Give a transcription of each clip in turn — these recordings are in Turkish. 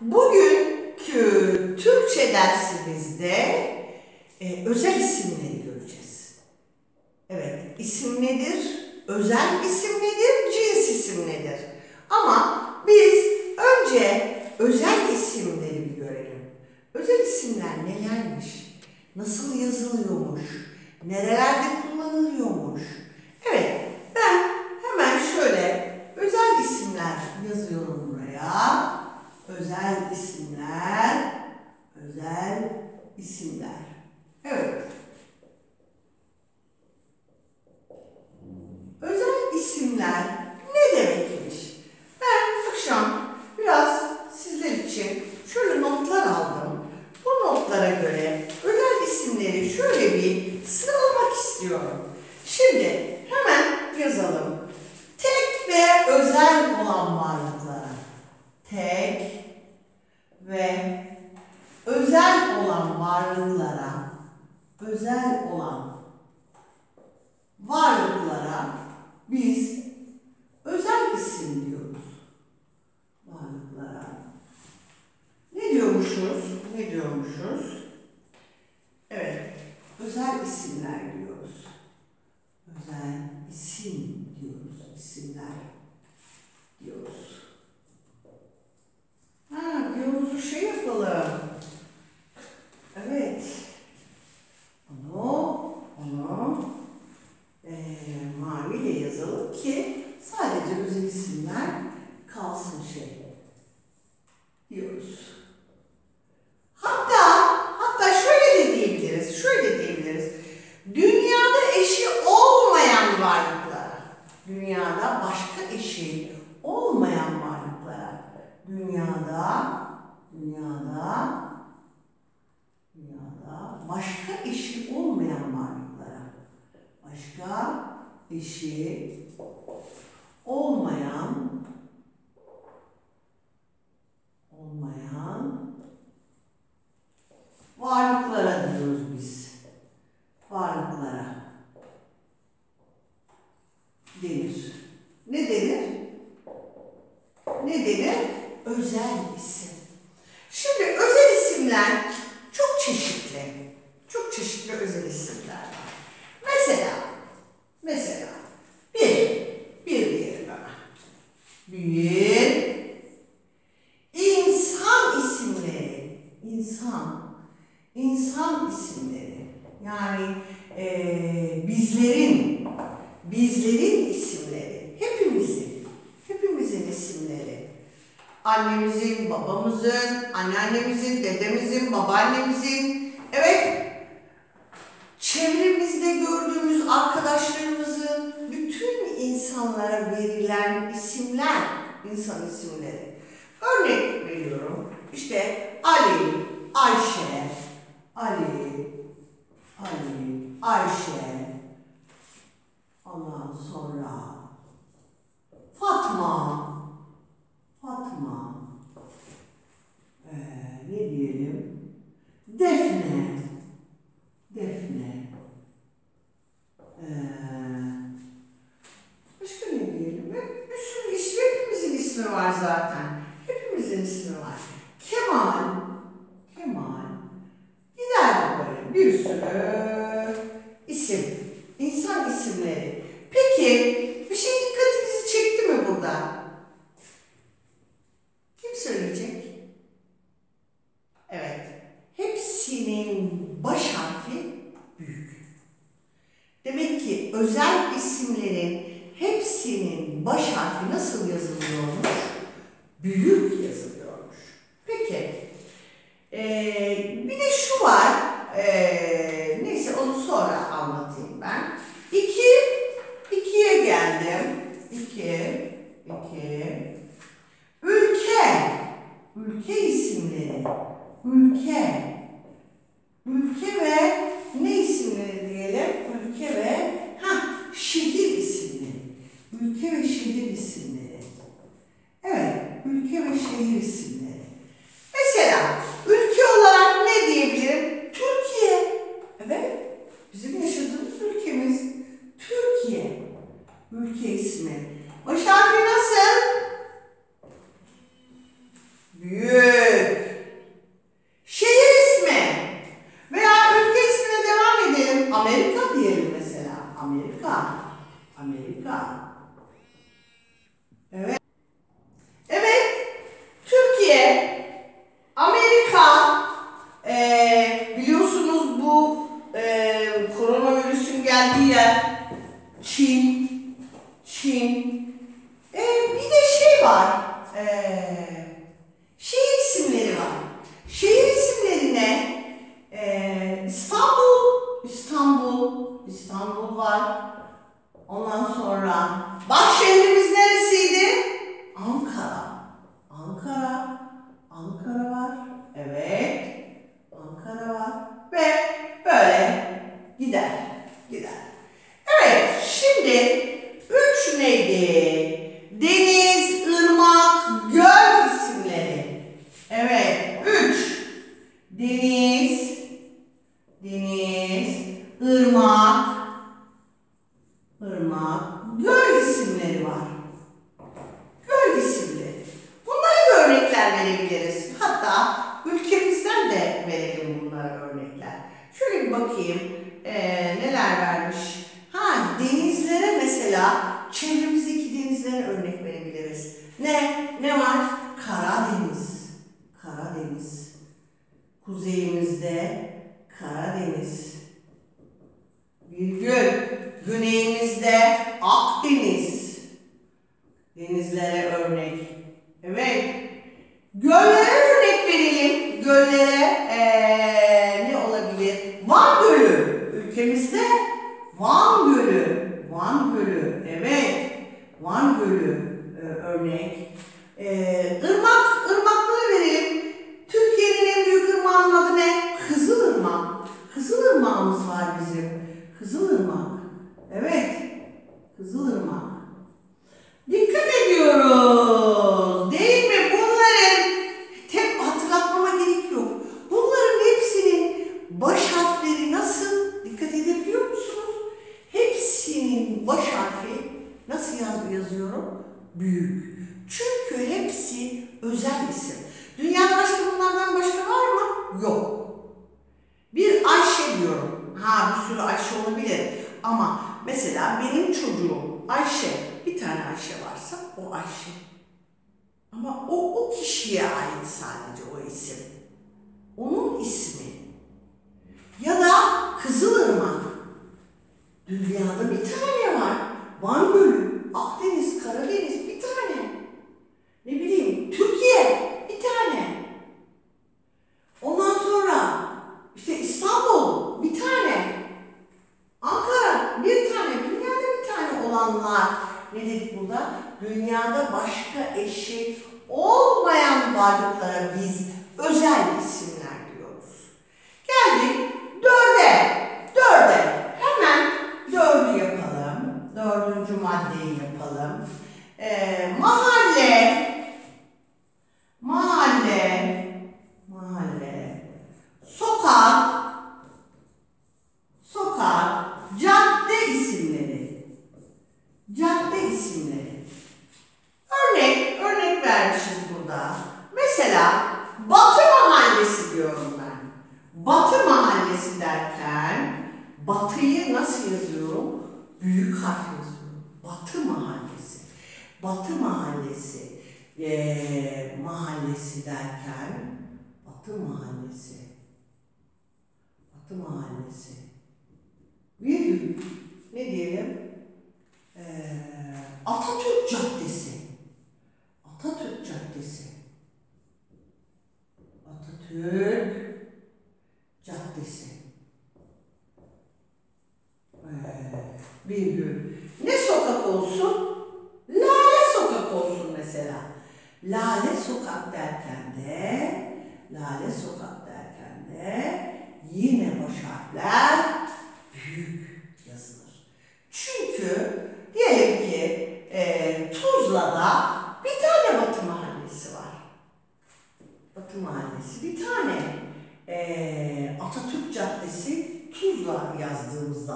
Bugünkü Türkçe dersimizde e, özel isimleri göreceğiz. Evet, isim nedir? Özel isim nedir? Cins isim nedir? Ama biz önce özel isimleri bir görelim. Özel isimler nelermiş? Nasıl yazılıyormuş? Nerelerde kullanılıyormuş? esse lugar. Eu. É. denir. Ne denir? Ne denir? Özel isim. anneannemizin, dedemizin, babaannemizin, evet çevremizde gördüğümüz arkadaşlarımızın bütün insanlara verilen isimler, insan isimleri. Örnek veriyorum. İşte Ali, Ayşe, Ali, Ali, Ayşe, ondan sonra Fatma, Fatma, e, ne diyelim defne defne e, başka ne diyelim? Bir sürü ismi hepimizin ismi var zaten. casement 是吗？Evet. Göllere örnek verelim. Göllere. büyük. Çünkü hepsi özel isim. Mahallesi. E, mahallesi derken Batı Mahallesi. Batı Mahallesi. Virgül ne diyelim? E, Atatürk Caddesi.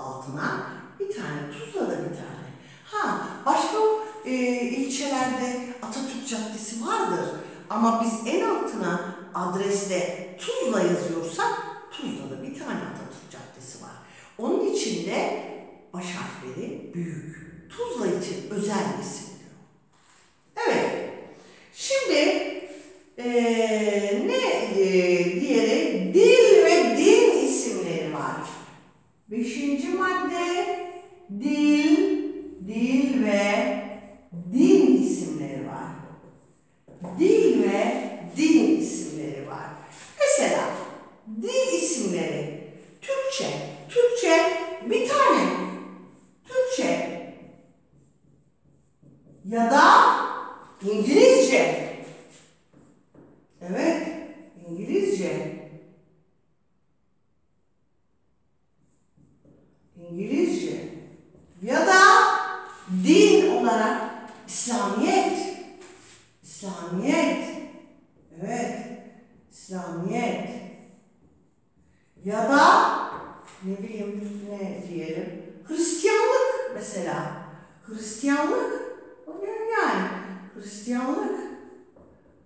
altına bir tane, Tuzla'da bir tane. Ha başka e, ilçelerde Atatürk Caddesi vardır ama biz en altına adreste Tuzla yazıyorsak Tuzla'da bir tane Atatürk Caddesi var. Onun için de baş harfleri büyük. Tuzla için özel isim. Evet. Şimdi ee, İslamiyet. Ya da ne bileyim ne diyelim Hristiyanlık mesela. Hristiyanlık yani Hristiyanlık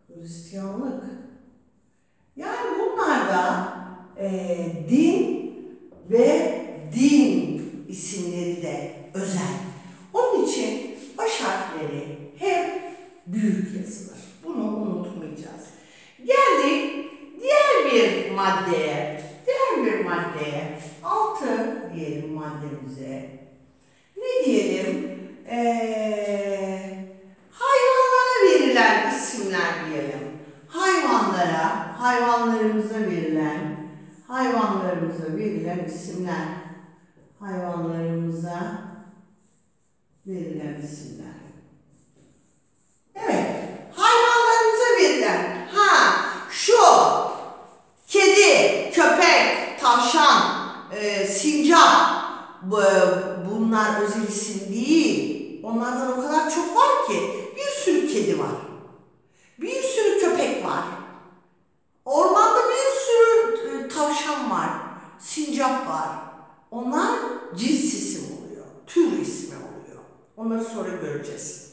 Hristiyanlık yani bunlar da e, din ve din isimleri de özel. Onun için baş harfleri hep büyük yazılır. Bunu unutmayacağız. Geldik diğer bir maddeye. Diğer bir maddeye. Altı diyelim maddemize. Ne diyelim? Ee, hayvanlara verilen isimler diyelim. Hayvanlara, hayvanlarımıza verilen, hayvanlarımıza verilen isimler. Hayvanlarımıza verilen isimler. Evet, hayvanlarımıza verilen, ha şu, kedi, köpek, tavşan, e, sincap, bu, bunlar özel isim değil. Onlardan o kadar çok var ki bir sürü kedi var. Bir sürü köpek var. Ormanda bir sürü e, tavşan var. Sincap var. Onlar cins isim oluyor. Tür ismi oluyor. Onları sonra göreceğiz.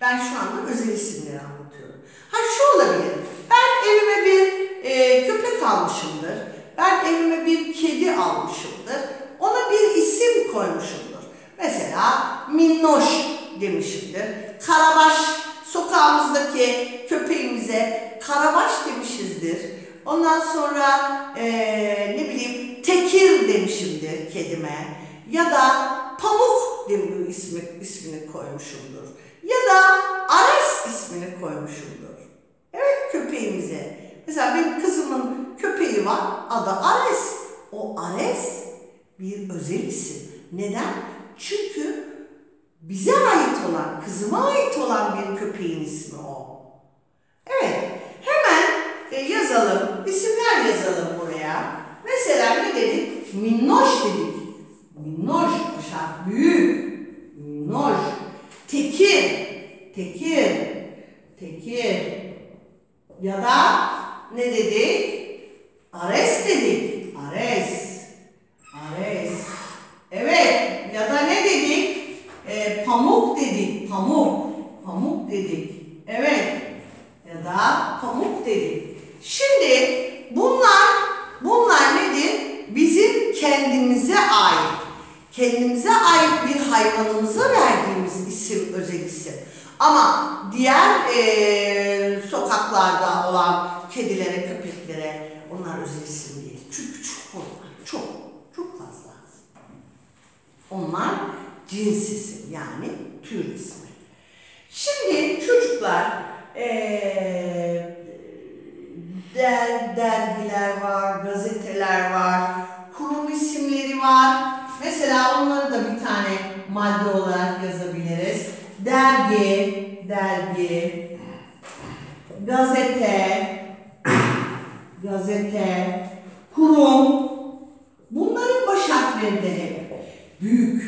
Ben şu anda özel isimleri anlatıyorum. Ha şu olabilir. Ben evime bir e, köpek almışımdır. Ben evime bir kedi almışımdır. Ona bir isim koymuşumdur. Mesela minnoş demişimdir. Karabaş sokağımızdaki köpeğimize karabaş demişizdir. Ondan sonra eee, ne bileyim tekir demişimdir kedime. Ya da pamuk dem- ismi, ismini koymuşumdur. Ya da Ares ismini koymuşumdur. Evet köpeğimize. Mesela benim kızımın köpeği var. Adı Ares. O Ares bir özel isim. Neden? Çünkü bize ait olan, kızıma ait olan bir köpeğin ismi o. Evet, hemen e, yazalım, isimler yazalım buraya. Mesela ne dedik? Minnoş dedik. Minnoş, başak büyük. Minnoş. Tekir, tekir, tekir. Ya da ne dedik? Ares dedik. Ares. Evet. Ya da ne dedik? Ee, pamuk dedik. Pamuk. Pamuk dedik. Evet. Ya da pamuk dedik. Şimdi bunlar bunlar nedir? Bizim kendimize ait. Kendimize ait bir hayvanımıza verdiğimiz isim, özel isim. Ama diğer eee, sokaklarda olan kedilere, köpeklere onlar özel isim değil. Çünkü çok onlar, çok, çok fazla. Onlar cins isim yani tür ismi. Şimdi çocuklar der, dergiler var, gazeteler var, kurum isimleri var. Mesela onları da bir tane madde olarak yazabiliriz. Dergi, dergi, gazete, gazete, kurum. Bunların baş harfleri de hep büyük,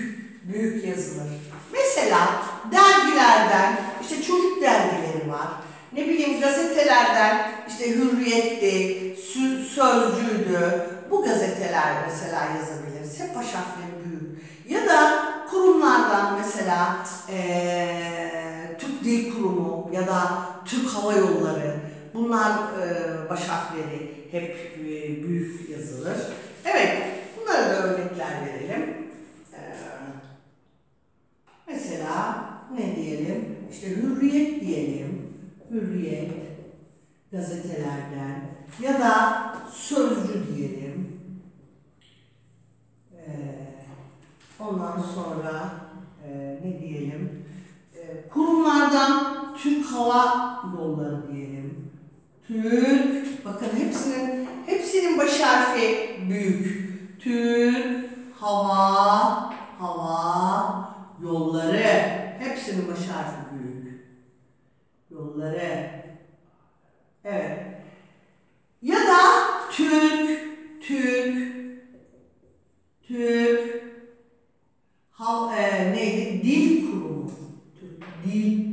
büyük yazılır. Mesela dergilerden, işte çocuk dergileri var. Ne bileyim gazetelerden, işte Hürriyet'ti, Sözcü'ydü. Bu gazeteler mesela yazabiliriz. Hep baş harfleri büyük. Ya da kurumlardan mesela eee Türk Dil Kurumu ya da Türk Hava Yolları. Bunlar eee baş harfleri hep eee, büyük yazılır. Evet, bunlara da örnekler verelim. Mesela ne diyelim? İşte Hürriyet diyelim. Hürriyet gazetelerden ya da Sözcü diyelim. Eee, ondan sonra eee, ne diyelim? Eee, kurumlardan Türk Hava Yolları diyelim. Türk, bakın hepsinin hepsinin baş harfi büyük. Türk hayvanları. Evet. Ya da Türk, Türk, Türk, ha, e, neydi? Dil kurumu. Türk Dil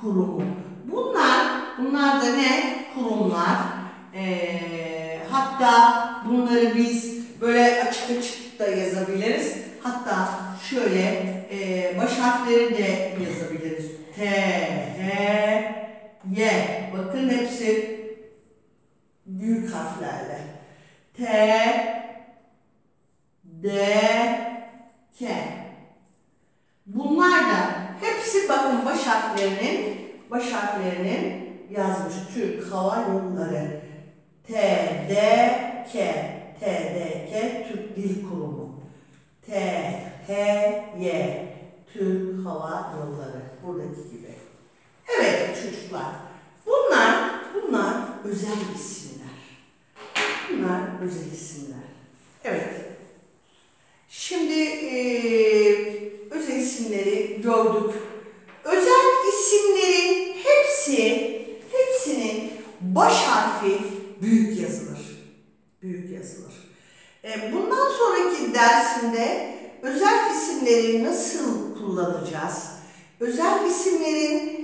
Kurumu. Bunlar, bunlar da ne? Kurumlar. E, hatta bunları biz böyle açık açık da yazabiliriz. Hatta şöyle e, baş harflerini de yazabiliriz. T, Y. Bakın hepsi büyük harflerle. T, D, K. Bunlar da hepsi bakın baş harflerinin baş harflerinin yazmış Türk Hava Yolları. T, D, K. T, D, K Türk Dil Kurumu. T, H, Y Türk Hava Yolları. Buradaki gibi. Evet çocuklar. Bunlar bunlar özel isimler. Bunlar özel isimler. Evet. Şimdi eee, özel isimleri gördük. Özel isimlerin hepsi, hepsinin baş harfi büyük yazılır. Büyük yazılır. E, bundan sonraki dersinde özel isimleri nasıl kullanacağız? Özel isimlerin e,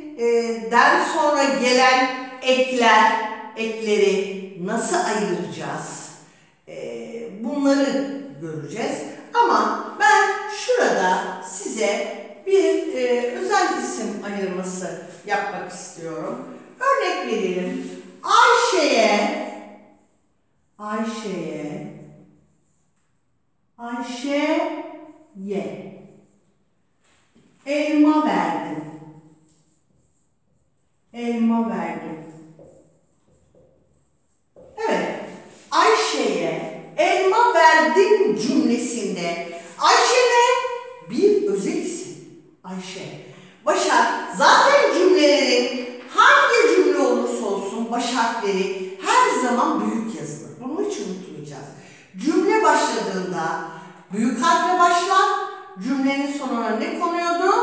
den sonra gelen ekler, ekleri nasıl ayıracağız? Bunları göreceğiz. Ama ben şurada size bir özel isim ayırması yapmak istiyorum. Örnek verelim. Ayşe'ye Ayşe'ye Ayşe ye elma verdim. Elma verdim. Evet. Ayşe'ye elma verdim cümlesinde Ayşe ne? Bir özel isim. Ayşe. Başak zaten cümlelerin hangi cümle olursa olsun baş harfleri her zaman büyük yazılır. Bunu hiç unutmayacağız. Cümle başladığında büyük harfle başlar. Cümlenin sonuna ne konuyordu?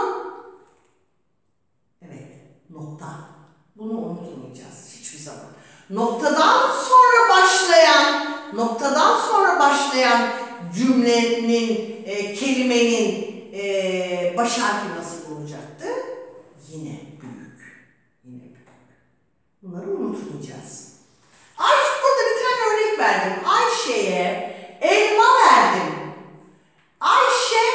Evet, nokta. Bunu unutmayacağız hiçbir zaman. Noktadan sonra başlayan, noktadan sonra başlayan cümlenin, e, kelimenin e, baş harfi nasıl olacaktı? Yine büyük. Yine büyük. Bunları unutmayacağız. Ay burada bir tane örnek verdim. Ayşe'ye elma verdim. Ayşe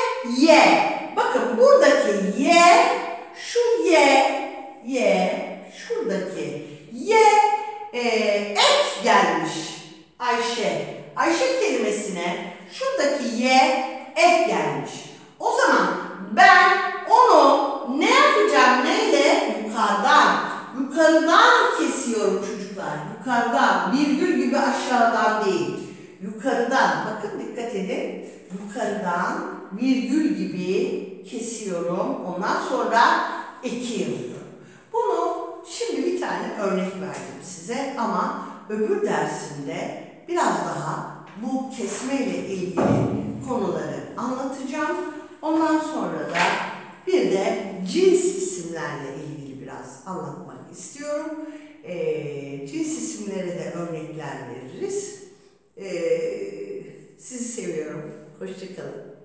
ye. Bakın buradaki ye, şu ye, ye, şuradaki ye e, ek gelmiş. Ayşe. Ayşe kelimesine şuradaki ye ek gelmiş. O zaman ben onu ne yapacağım? Neyle? Yukarıdan. Yukarıdan kesiyorum çocuklar. Yukarıdan. Virgül gibi aşağıdan değil. Yukarıdan. Bakın dikkat edin. Yukarıdan virgül gibi kesiyorum. Ondan sonra eki yazıyorum. Bunu şimdi bir tane örnek verdim size ama öbür dersimde biraz daha bu kesme ile ilgili konuları anlatacağım. Ondan sonra da bir de cins isimlerle ilgili biraz anlatmak istiyorum. Ee, cins isimlere de örnekler veririz. Ee, sizi seviyorum. Hoşçakalın.